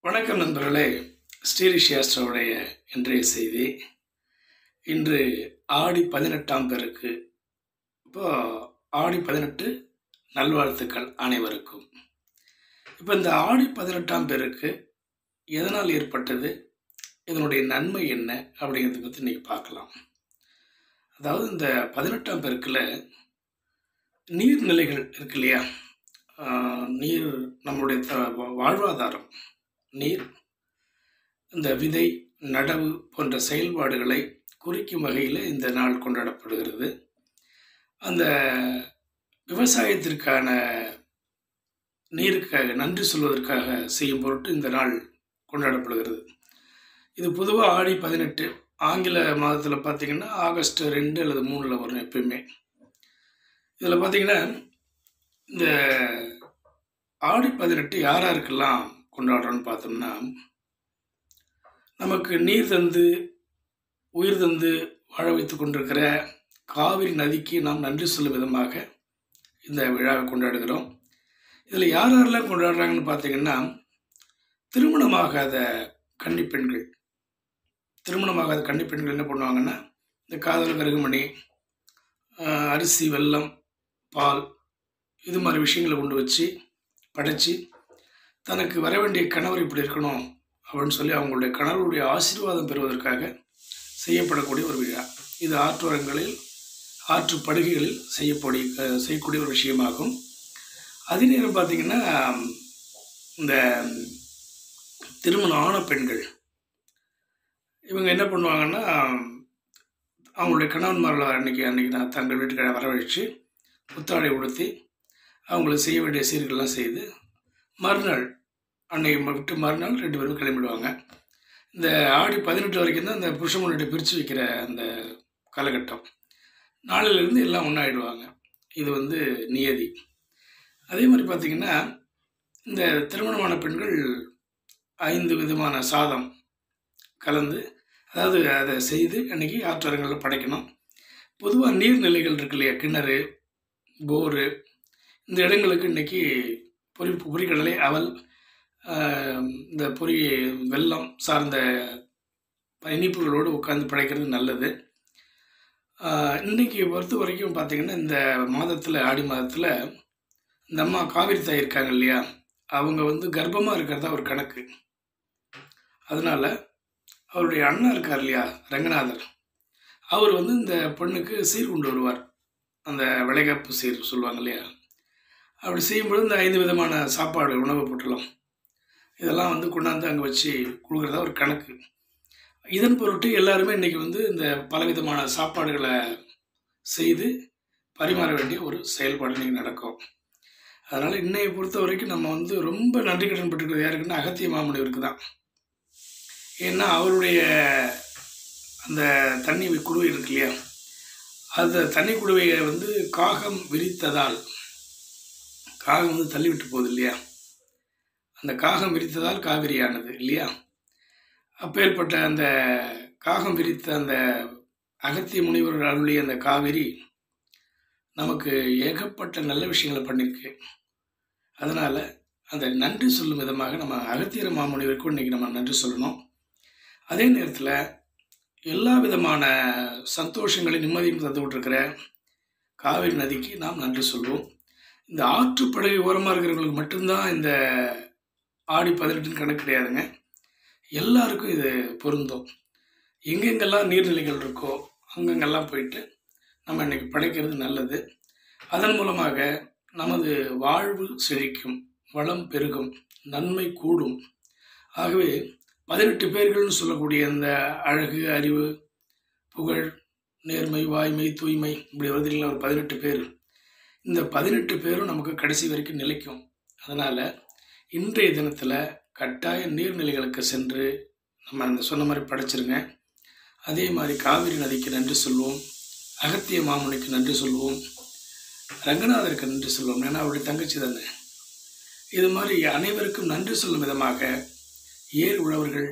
வணக்கம் நண்பர்களே. ஸ்ரீரிஷியாஸ்டருடைய இன்றைய செய்தி. இன்று ஆடி பதினெட்டாம் பேருக்கு இப்போ ஆடி பதினெட்டு நல்வாழ்த்துக்கள் அனைவருக்கும். இப்போ இந்த ஆடி பதினெட்டாம் பேருக்கு எதனால் ஏற்பட்டது? இதனுடைய நன்மை என்ன? அப்படிங்கிறத பற்றி இன்றைக்கி பார்க்கலாம். அதாவது இந்த பதினெட்டாம் பேருக்கில் நீர்நிலைகள் இருக்கு இல்லையா? நீர் நம்மளுடைய த- வாழ்வாதாரம். நீர் இந்த விதை நடவு போன்ற செயல்பாடுகளை குறிக்கும் வகையில் இந்த நாள் கொண்டாடப்படுகிறது. அந்த விவசாயத்திற்கான நீருக்காக நன்றி சொல்வதற்காக செய்யும் பொருட்டு இந்த நாள் கொண்டாடப்படுகிறது. இது பொதுவாக ஆடி பதினெட்டு ஆங்கில மாதத்தில் பார்த்தீங்கன்னா ஆகஸ்ட் ரெண்டு அல்லது மூணில் வரும் எப்பயுமே. இதில் பார்த்தீங்கன்னா இந்த ஆடி பதினெட்டு யார் யாருக்கெல்லாம் கொண்டாடுறோன்னு பார்த்தோம்னா நமக்கு நீர் தந்து உயிர் தந்து வாழ வைத்து கொண்டிருக்கிற காவிரி நதிக்கு நாம் நன்றி சொல்லும் விதமாக இந்த விழாவை கொண்டாடுகிறோம். இதில் யார் யாரெல்லாம் கொண்டாடுறாங்கன்னு பார்த்தீங்கன்னா திருமணமாகாத கன்னிப்பெண்கள் திருமணமாகாத கன்னிப்பெண்கள் என்ன பண்ணுவாங்கன்னா இந்த காதல் கருகுமணி அரிசி வெல்லம் பால் இது மாதிரி விஷயங்களை கொண்டு வச்சு படைச்சி தனக்கு வர வேண்டிய கணவர் இப்படி இருக்கணும் அப்படின்னு சொல்லி அவங்களுடைய கணவருடைய ஆசீர்வாதம் பெறுவதற்காக செய்யப்படக்கூடிய ஒரு விழா. இது ஆற்றோரங்களில் ஆற்று படுகைகளில் செய்யக்கூடிய செய்யக்கூடிய ஒரு விஷயமாகும். அதே நேரம் பார்த்தீங்கன்னா இந்த திருமணம் ஆன பெண்கள் இவங்க என்ன பண்ணுவாங்கன்னா அவங்களுடைய கணவன்மார்களை அன்னைக்கு அன்றைக்கி நான் தங்கள் வீட்டுக்கு வரவழைச்சு புத்தாடை உடுத்தி அவங்களுக்கு செய்ய வேண்டிய சீர்கள்லாம் செய்து மறுநாள் அன்னைக்கு விட்டு மறுநாள் ரெண்டு பேரும் கிளம்பிடுவாங்க. இந்த ஆடி பதினெட்டு வரைக்கும் தான் இந்த புருஷ முன்னாடி பிரித்து வைக்கிற அந்த காலகட்டம். நாளிலிருந்து எல்லாம் ஒன்றாயிடுவாங்க இது வந்து நியதி. அதே மாதிரி பார்த்திங்கன்னா இந்த திருமணமான பெண்கள் ஐந்து விதமான சாதம் கலந்து அதாவது அதை செய்து அன்றைக்கி ஆற்றரங்களில் படைக்கணும். பொதுவாக நீர்நிலைகள் இருக்கு இல்லையா? கிணறு போரு இந்த இடங்களுக்கு இன்றைக்கி பொறி பொறிக்கடலை அவல் இந்த பொறி வெல்லம் சார்ந்த இனிப்புகளோடு உட்காந்து படைக்கிறது நல்லது. இன்றைக்கி பொறுத்த வரைக்கும் பார்த்தீங்கன்னா இந்த மாதத்தில் ஆடி மாதத்தில் இந்த அம்மா காவிரி தாய் இருக்காங்க இல்லையா? அவங்க வந்து கர்ப்பமாக இருக்கிறதா ஒரு கணக்கு. அதனால் அவருடைய அண்ணா இருக்கார் இல்லையா? ரங்கநாதர். அவர் வந்து இந்த பொண்ணுக்கு சீர் கொண்டு வருவார். அந்த விளைகாப்பு சீர் சொல்லுவாங்க இல்லையா? அப்படி செய்யும்பொழுது இந்த ஐந்து விதமான சாப்பாடு உணவு போட்டலாம். இதெல்லாம் வந்து கொண்டாந்து அங்கே வச்சு கொடுக்குறதா ஒரு கணக்கு. இதன் பொருட்டு எல்லாருமே இன்றைக்கி வந்து இந்த பலவிதமான சாப்பாடுகளை செய்து பரிமாற வேண்டிய ஒரு செயல்பாடு இன்றைக்கி நடக்கும். அதனால் இன்னையை பொறுத்த வரைக்கும் நம்ம வந்து ரொம்ப நன்றி கடன் பட்டுக்கிறது யாருக்குன்னா அகத்திய மாமுனிவருக்கு தான். ஏன்னா அவருடைய அந்த தண்ணி குடுவை இருக்கு இல்லையா? அந்த தண்ணி குடுவையை வந்து காகம் விரித்ததால் காகம் வந்து தள்ளிவிட்டு போகுது இல்லையா? அந்த காகம் விரித்ததால் காவிரியானது இல்லையா? அப்பேற்பட்ட அந்த காகம் விரித்த அந்த அகத்திய முனிவர் அருளிய அந்த காவிரி நமக்கு ஏகப்பட்ட நல்ல விஷயங்களை பண்ணியிருக்கு அதனால் அந்த நன்றி சொல்லும் விதமாக நம்ம அகத்தியர மாமுனிவருக்கும் இன்றைக்கி நம்ம நன்றி சொல்லணும். அதே நேரத்தில் எல்லா விதமான சந்தோஷங்களையும் நிம்மதியும் தந்து விட்டுருக்கிற காவிரி நதிக்கு நாம் நன்றி சொல்வோம். இந்த ஆற்றுப்படுகை ஓரமாக இருக்கிறவங்களுக்கு மட்டும்தான் இந்த ஆடி பதினெட்டுன்னு கணக்கு கிடையாதுங்க. எல்லாருக்கும் இது பொருந்தும். எங்கெங்கெல்லாம் நீர்நிலைகள் இருக்கோ அங்கங்கெல்லாம் போயிட்டு நம்ம இன்னைக்கு படைக்கிறது நல்லது. அதன் மூலமாக நமது வாழ்வு செழிக்கும் வளம் பெருகும் நன்மை கூடும். ஆகவே பதினெட்டு பேர்கள்னு சொல்லக்கூடிய அந்த அழகு அறிவு புகழ் நேர்மை வாய்மை தூய்மை இப்படி வருது இல்லைங்களா ஒரு பதினெட்டு பேர். இந்த பதினெட்டு பேரும் நமக்கு கடைசி வரைக்கும் நிலைக்கும். அதனால் இன்றைய தினத்தில் கட்டாய நீர்நிலைகளுக்கு சென்று நம்ம அந்த சொன்ன மாதிரி படைச்சிருங்க. அதே மாதிரி காவிரி நதிக்கு நன்றி சொல்வோம். அகத்திய மாமுனிக்கு நன்றி சொல்வோம். ரங்கநாதருக்கு நன்றி சொல்வோம். ஏன்னா அவருடைய தங்கச்சி தானே. இது மாதிரி அனைவருக்கும் நன்றி சொல்லும் விதமாக ஏர் உழவர்கள்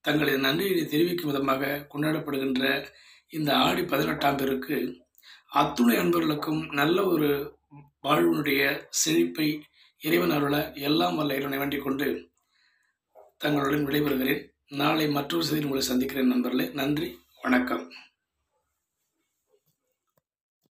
தங்களது நன்றியை தெரிவிக்கும் விதமாக கொண்டாடப்படுகின்ற இந்த ஆடி பதினெட்டாம் பேருக்கு அத்துணை அன்பர்களுக்கும் நல்ல ஒரு வாழ்வினுடைய செழிப்பை இறைவன் அருள எல்லாம் வல்ல இறைவனை வேண்டிக் கொண்டு தங்களுடன் விடைபெறுகிறேன். நாளை மற்றொரு செய்தி உங்களை சந்திக்கிறேன் நண்பர்களே. நன்றி வணக்கம்.